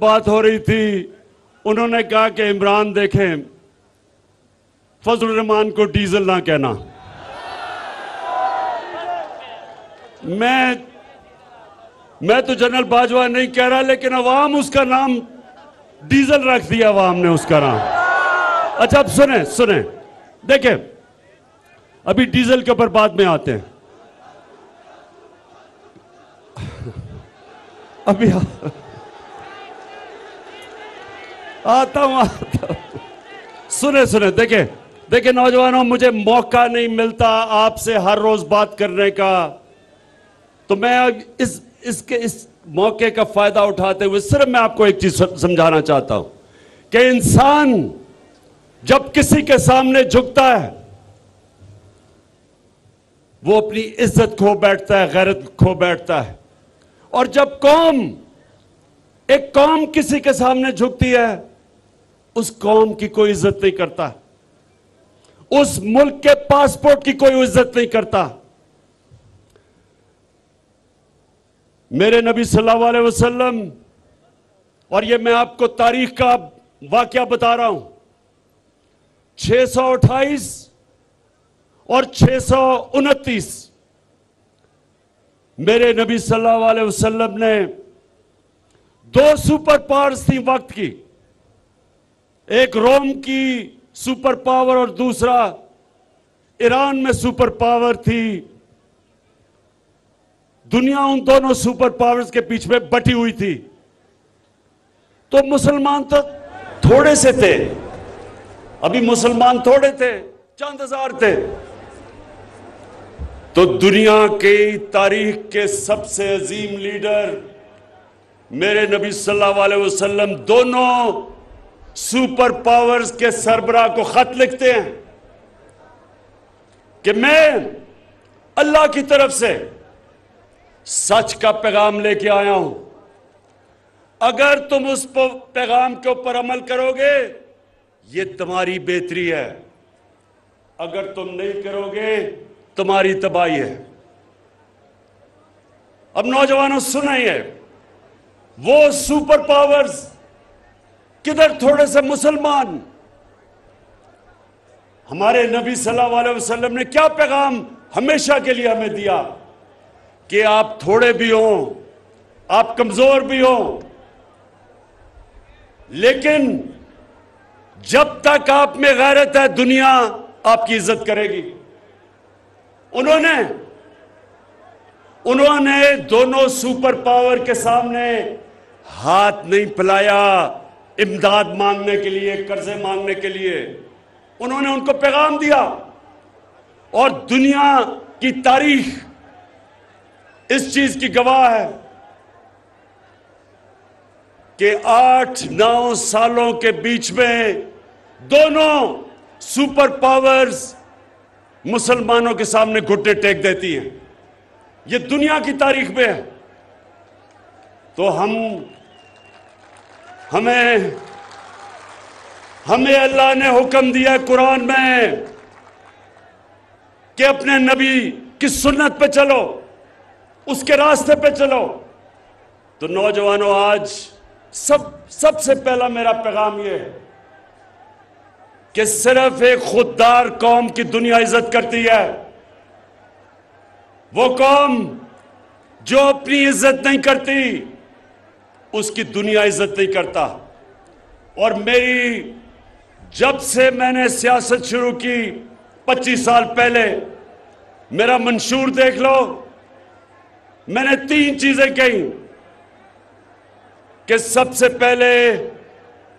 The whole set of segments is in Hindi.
बात हो रही थी, उन्होंने कहा कि इमरान देखें फजल रहमान को डीजल ना कहना। मैं मैं तो जनरल बाजवा नहीं कह रहा, लेकिन अवाम उसका नाम, डीजल रख दिया अवाम ने उसका नाम। अच्छा अब सुने सुने। देखें, अभी डीजल के ऊपर बाद में आते हैं। अभी आ- आता हूँ आता हूँ। सुने सुने, देखे देखे, नौजवानों, मुझे मौका नहीं मिलता आपसे हर रोज बात करने का तो मैं इस, इसके, इस मौके का फ़ायदा उठाते हुए सिर्फ़ मैं आपको एक चीज़ समझाना चाहता हूँ कि इंसान जब किसी के सामने झुकता है, वो अपनी इज़्ज़त खो बैठता है, गैरत खो बैठता है और जब कौम, एक कौम किसी के सामने झुकती है उस कौम की कोई इज़्ज़त नहीं करता। उस मुल्क के पासपोर्ट की कोई इज़्ज़त नहीं करता। मेरे नबी सल्लल्लाहु अलैहि वसल्लम, और ये मैं आपको तारीख का वाक्य बता रहा हूँ। 628 और 629 मेरे नबी सल्लल्लाहु अलैहि वसल्लम ने दो सुपर पावर्स थी वक्त की। एक रोम की सुपर पावर और दूसरा ईरान में सुपर पावर थी। दुनिया उन दोनों सुपर पावर्स के पीछे में बटी हुई थी। तो मुसलमान तो थोड़े से थे। अभी मुसलमान थोड़े थे, चंद हज़ार थे। तो दुनिया की तारीख के सबसे अजीम लीडर मेरे नबी सल्लल्लाहु अलैहि वसल्लम दोनों सुपर पावर्स के सरबराह को खत लिखते हैं कि मैं अल्लाह की तरफ़ से सच का पैगाम लेके आया हूँ। अगर तुम उस पैगाम के ऊपर अमल करोगे, ये तुम्हारी बेहतरी है। अगर तुम नहीं करोगे, तुम्हारी तबाही है। अब नौजवानों, सुनाइए। वो सुपर पावर्स किधर थोड़े से मुसलमान? हमारे नबी सल्लल्लाहु अलैहि वसल्लम ने क्या पैगाम हमेशा के लिए हमें दिया? कि आप थोड़े भी हो, आप कमज़ोर भी हो, लेकिन जब तक आप में गैरत है, दुनिया आपकी इज़्ज़त करेगी। उन्होंने उन्होंने दोनों सुपर पावर के सामने हाथ नहीं फैलाया। इमदाद मांगने के लिए, कर्जे मांगने के लिए उन्होंने उनको पैगाम दिया। और दुनिया की तारीख इस चीज़ की गवाह है कि आठ नौ सालों के बीच में दोनों सुपर पावर्स मुसलमानों के सामने घुटने टेक देती हैं। ये दुनिया की तारीख में है। तो हम हमें हमें अल्लाह ने हुक्म दिया कुरान में कि अपने नबी की सुन्नत पे चलो, उसके रास्ते पे चलो। तो नौजवानों, आज सब, सबसे पहला मेरा पैगाम यह है कि सिर्फ़ एक खुददार कौम की दुनिया इज़्ज़त करती है। वो कौम जो अपनी इज़्ज़त नहीं करती उसकी दुनिया इज़्ज़त नहीं करता। और मेरी, जब से मैंने सियासत शुरू की 25 साल पहले, मेरा मंशूर देख लो। मैंने तीन चीज़ें कही कि सबसे पहले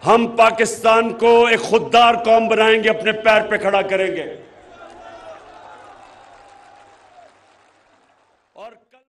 हम पाकिस्तान को एक खुददार कौम बनाएँगे, अपने पैर पे खड़ा करेंगे।